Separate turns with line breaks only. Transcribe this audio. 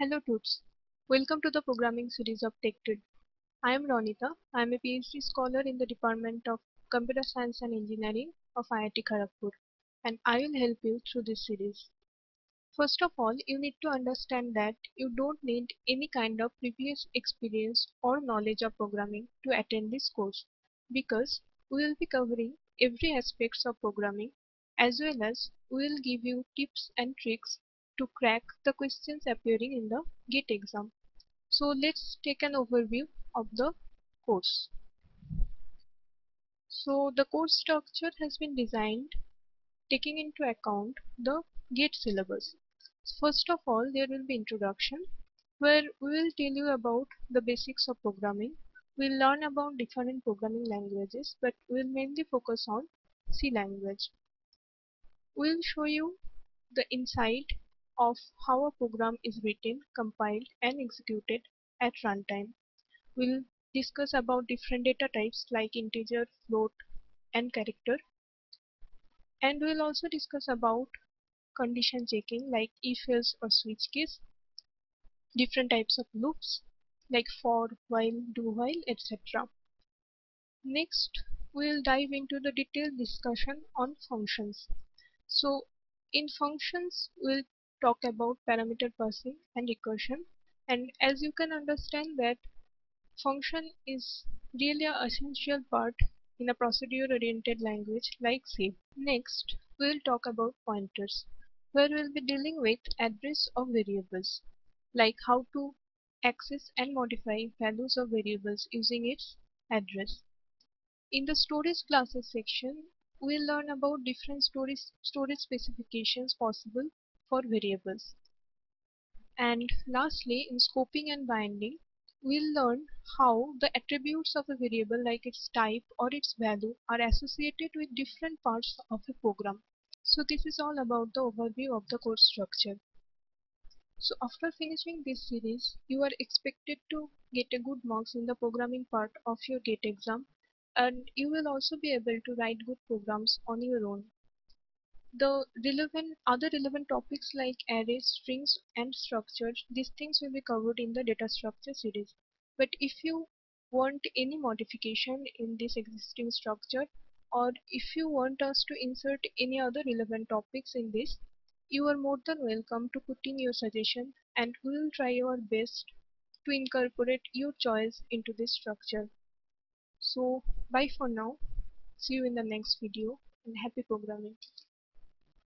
Hello Toots. Welcome to the programming series of Techtud. I am Ronita. I am a PhD scholar in the Department of Computer Science and Engineering of IIT Kharagpur and I will help you through this series. First of all, you need to understand that you don't need any kind of previous experience or knowledge of programming to attend this course because we will be covering every aspects of programming as well as we will give you tips and tricks to crack the questions appearing in the GATE exam. So let's take an overview of the course. So the course structure has been designed taking into account the GATE syllabus. First of all, there will be introduction where we will tell you about the basics of programming. We'll learn about different programming languages, but we'll mainly focus on C language. We'll show you the insight of how a program is written, compiled and executed at runtime. We'll discuss about different data types like integer, float and character. And we'll also discuss about condition checking like if else or switch case, different types of loops like for, while, do while, etc. Next, we'll dive into the detailed discussion on functions. So in functions, we'll talk about parameter passing and recursion and as you can understand that function is really an essential part in a procedure oriented language like C. Next we'll talk about pointers where we'll be dealing with address of variables like how to access and modify values of variables using its address. In the storage classes section we'll learn about different storage, storage specifications possible for variables. And lastly, in scoping and binding, we'll learn how the attributes of a variable like its type or its value are associated with different parts of a program. So this is all about the overview of the course structure. So after finishing this series, you are expected to get a good marks in the programming part of your GATE exam and you will also be able to write good programs on your own the relevant other relevant topics like arrays strings and structures these things will be covered in the data structure series. But if you want any modification in this existing structure or if you want us to insert any other relevant topics in this you are more than welcome to put in your suggestion and we will try our best to incorporate your choice into this structure. So bye for now. See you in the next video and happy programming